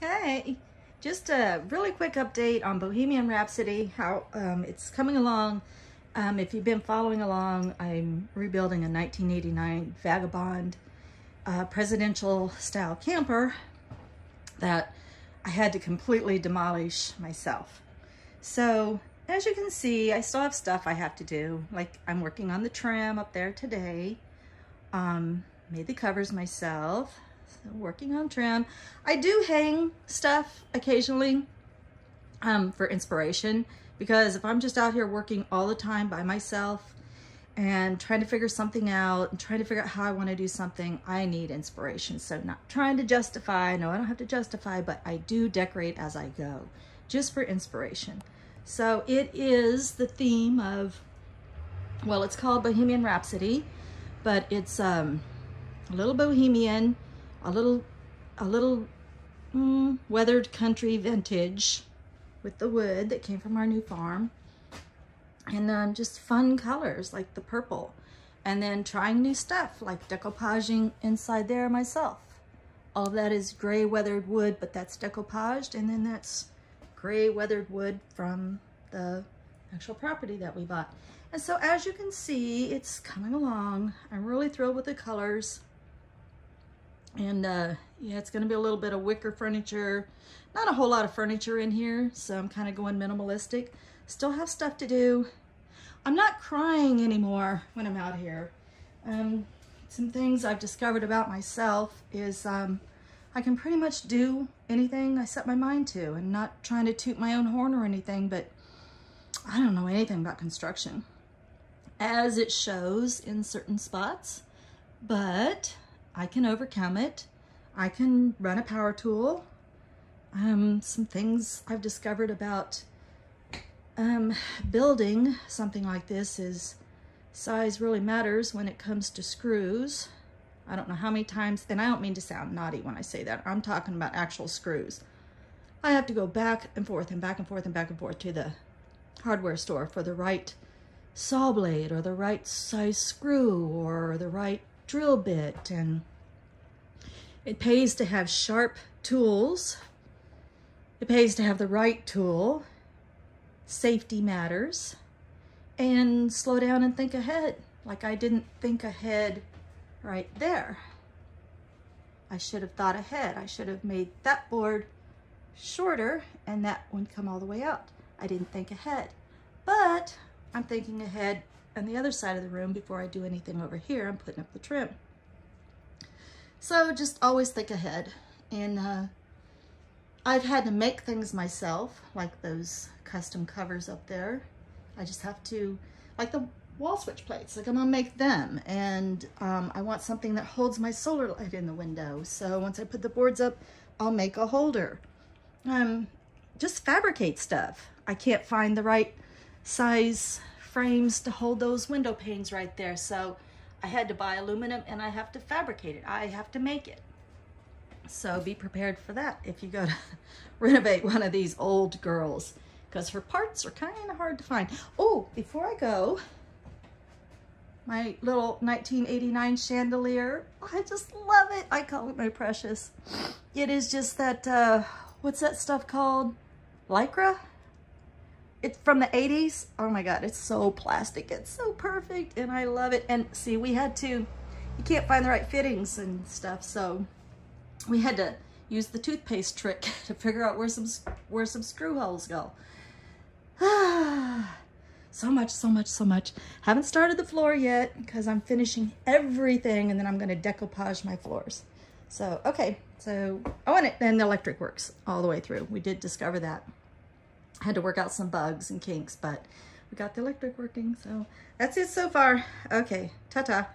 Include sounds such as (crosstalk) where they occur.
Hey, just a really quick update on Bohemian Rhapsody, how um, it's coming along. Um, if you've been following along, I'm rebuilding a 1989 Vagabond uh, presidential style camper that I had to completely demolish myself. So as you can see, I still have stuff I have to do. Like I'm working on the trim up there today. Um, made the covers myself. So working on trim. I do hang stuff occasionally um, for inspiration because if I'm just out here working all the time by myself and trying to figure something out and trying to figure out how I want to do something, I need inspiration. So not trying to justify, no, I don't have to justify, but I do decorate as I go just for inspiration. So it is the theme of, well, it's called Bohemian Rhapsody, but it's um, a little bohemian, a little, a little mm, weathered country vintage with the wood that came from our new farm. And um, just fun colors like the purple. And then trying new stuff like decoupaging inside there myself. All of that is gray weathered wood, but that's decoupaged. And then that's gray weathered wood from the actual property that we bought. And so as you can see, it's coming along. I'm really thrilled with the colors. And uh, yeah, it's gonna be a little bit of wicker furniture. Not a whole lot of furniture in here, so I'm kind of going minimalistic. Still have stuff to do. I'm not crying anymore when I'm out here. Um, some things I've discovered about myself is um, I can pretty much do anything I set my mind to and not trying to toot my own horn or anything, but I don't know anything about construction as it shows in certain spots, but I can overcome it. I can run a power tool. Um, some things I've discovered about um, building something like this is size really matters when it comes to screws. I don't know how many times, and I don't mean to sound naughty when I say that. I'm talking about actual screws. I have to go back and forth and back and forth and back and forth to the hardware store for the right saw blade or the right size screw or the right drill bit and it pays to have sharp tools. It pays to have the right tool. Safety matters. And slow down and think ahead. Like I didn't think ahead right there. I should have thought ahead. I should have made that board shorter and that one come all the way out. I didn't think ahead. But I'm thinking ahead on the other side of the room before I do anything over here. I'm putting up the trim. So just always think ahead. And uh, I've had to make things myself, like those custom covers up there. I just have to, like the wall switch plates, like I'm gonna make them. And um, I want something that holds my solar light in the window. So once I put the boards up, I'll make a holder. Um, just fabricate stuff. I can't find the right size frames to hold those window panes right there. So I had to buy aluminum and I have to fabricate it. I have to make it. So be prepared for that if you go to (laughs) renovate one of these old girls because her parts are kind of hard to find. Oh, before I go, my little 1989 chandelier. I just love it. I call it my precious. It is just that, uh, what's that stuff called? Lycra? It's from the 80s. Oh my God, it's so plastic. It's so perfect and I love it. And see, we had to, you can't find the right fittings and stuff. So we had to use the toothpaste trick (laughs) to figure out where some, where some screw holes go. (sighs) so much, so much, so much. Haven't started the floor yet because I'm finishing everything and then I'm gonna decoupage my floors. So, okay, so, oh, and, it, and the electric works all the way through. We did discover that had to work out some bugs and kinks, but we got the electric working. So that's it so far. Okay, ta-ta.